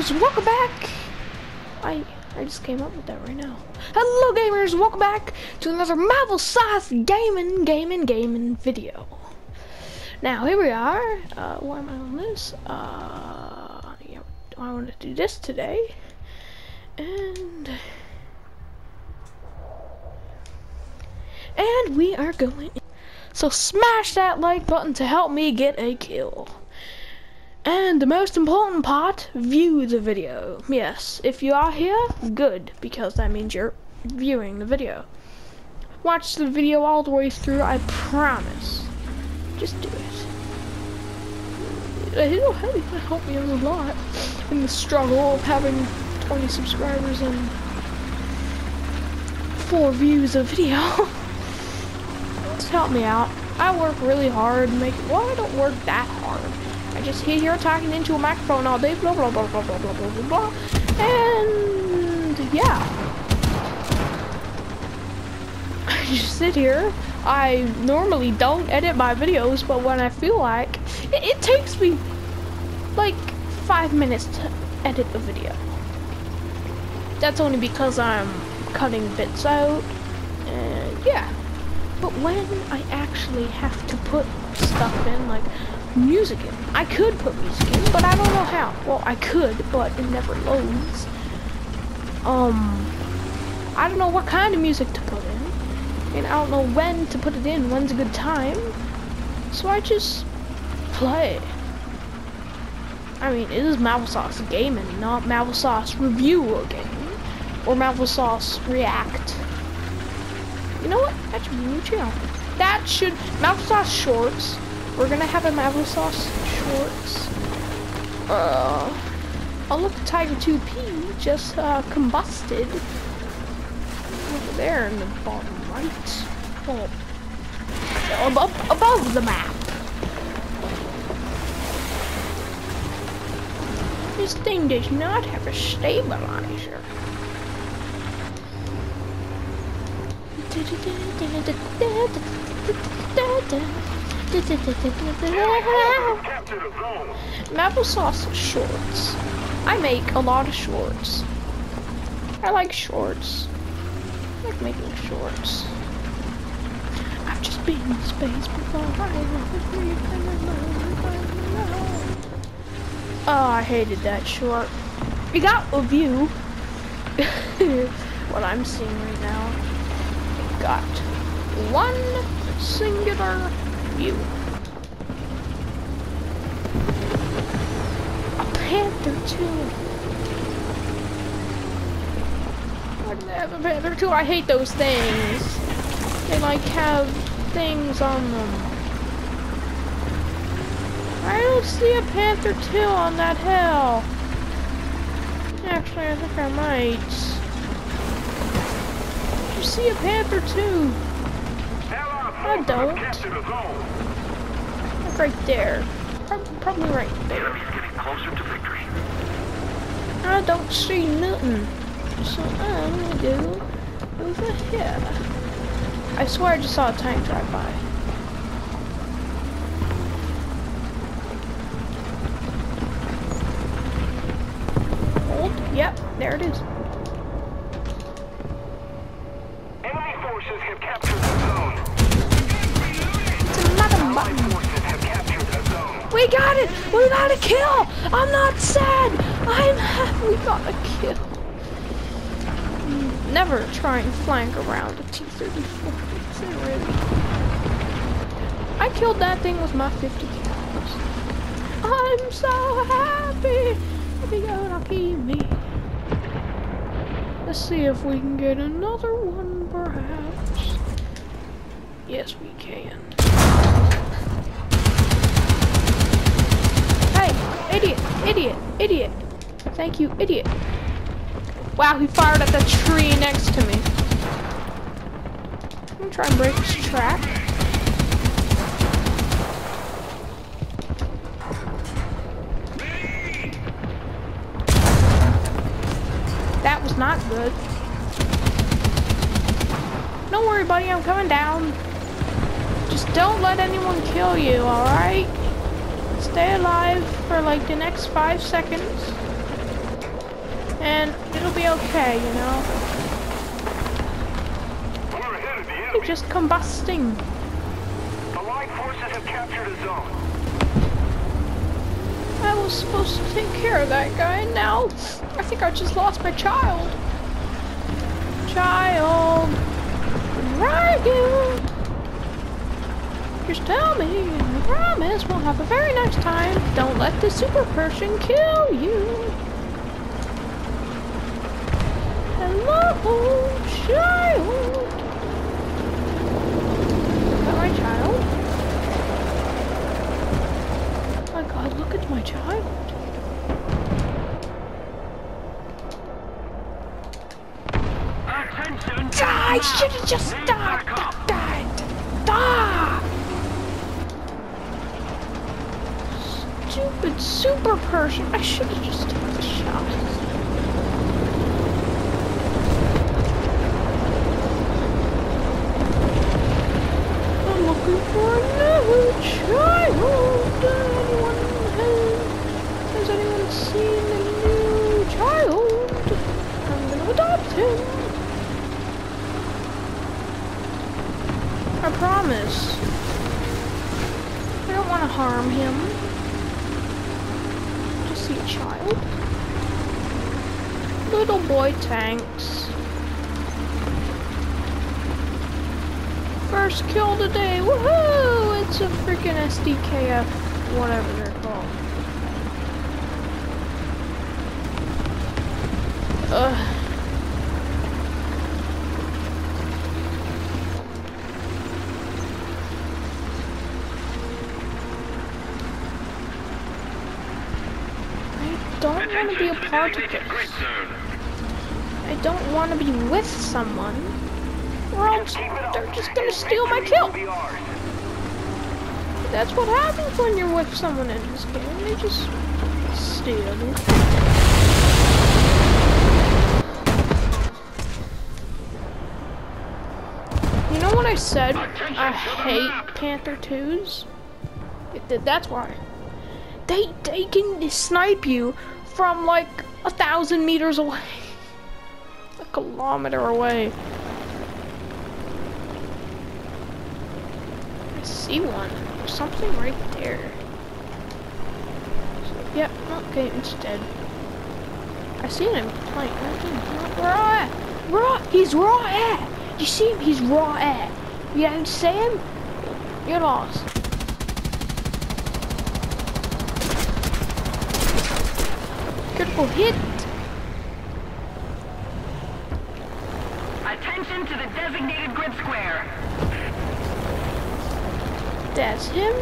gamers, welcome back. I I just came up with that right now. Hello gamers, welcome back to another Mavelsauce gaming, gaming, gaming video. Now here we are. Uh, why am I on this? Uh, yeah, I want to do this today, and and we are going. So smash that like button to help me get a kill. And the most important part, view the video. Yes, if you are here, good, because that means you're viewing the video. Watch the video all the way through, I promise. Just do it. It'll oh, help me a lot in the struggle of having 20 subscribers and 4 views a video. Just help me out. I work really hard, make well I don't work that hard. I just hear here talking into a microphone all day, blah blah blah blah blah blah blah blah blah. And yeah. I just sit here. I normally don't edit my videos, but when I feel like it, it takes me like five minutes to edit the video. That's only because I'm cutting bits out. And yeah. But when I actually have to put stuff in, like music in. I could put music in, but I don't know how. Well, I could, but it never loads. Um, I don't know what kind of music to put in. And I don't know when to put it in, when's a good time. So I just play. I mean, it is Mavelsauce gaming, not Mavelsauce review game. Or Mavelsauce react. Know what? That should be a new channel. That should, Mavelsauce shorts we're gonna have a Mavelsauce shorts. Uh, oh look, at Tiger 2P just uh, combusted over there in the bottom right. Well, above, above the map. This thing does not have a stabilizer. Mavelsauce shorts. I make a lot of shorts. I like shorts. I like making shorts. I've just been in space before. Oh, I hated that short. We got a view. what I'm seeing right now. Got one singular view. A Panther 2. Why have a Panther 2? I hate those things. They like have things on them. I don't see a Panther 2 on that hill. Actually, I think I might. You see a Panther 2. I don't. Like right there. Probably right there. I don't see nothing. So I'm gonna go over here. I swear I just saw a tank drive by. Hold. Yep, there it is. Forces have captured the zone. We got it! We got a kill! I'm not sad! I'm happy we got a kill. Never try and flank around a T-34. Really. I killed that thing with my 50 cals. I'm so happy! Happy gonna keep me. Let's see if we can get another one, perhaps. Yes, we can. Hey! Idiot! Idiot! Idiot! Thank you, idiot. Wow, he fired at the tree next to me. I'm gonna try and break his track. That was not good. Don't worry, buddy, I'm coming down. Just don't let anyone kill you, alright? stay alive for like the next five seconds. And it'll be okay, you know? We're ahead of the You're just combusting. Allied forces have captured a zone. I was supposed to take care of that guy, and now I think I just lost my child. Child, where are you? Just tell me, and I promise we'll have a very nice time. Don't let the super person kill you. Hello, child. Is that my child? Oh my god, look at my child. Attention! Die! I should have just died! Died! Died! Die! Stupid super person! I should have just taken the shot. I'm looking for another child. Anyone has, has anyone seen a new child? I'm gonna adopt him. I promise. I don't want to harm him. Just see a child. Little boy tanks. First kill today. Woohoo! It's a freaking SDKF, whatever they're called. Ugh. Don't want to be a part of this. I don't want to be with someone. Or else Keep it up. they're just gonna steal my kill. Victory will be ours. That's what happens when you're with someone in this game. They just steal you. You know what I said? I hate Panther 2s. That's why. They they can snipe you from like a thousand meters away. A kilometer away. I see one. There's something right there. So, yep, okay, it's dead. I seen him playing. Raw at? Raw! He's raw at! You see him? He's raw at. You don't see him? You're lost. Critical hit. Attention to the designated grid square. That's him.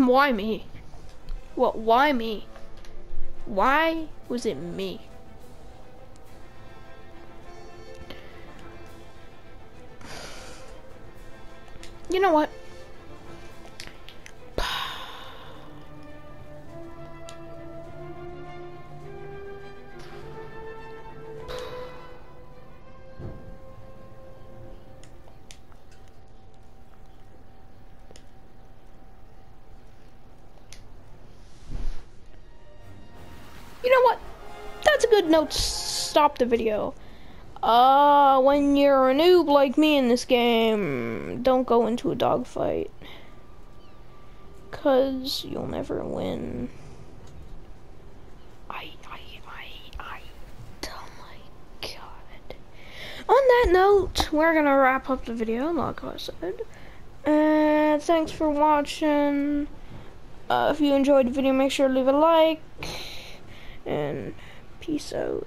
Why me? What? Why me? Why was it me? You know what? Know what? That's a good note to stop the video. Uh, when you're a noob like me in this game, don't go into a dogfight. Cause you'll never win. I, I, I, I, oh my god. On that note, we're gonna wrap up the video, like I said. And And thanks for watching. Uh, if you enjoyed the video, make sure to leave a like. And peace out.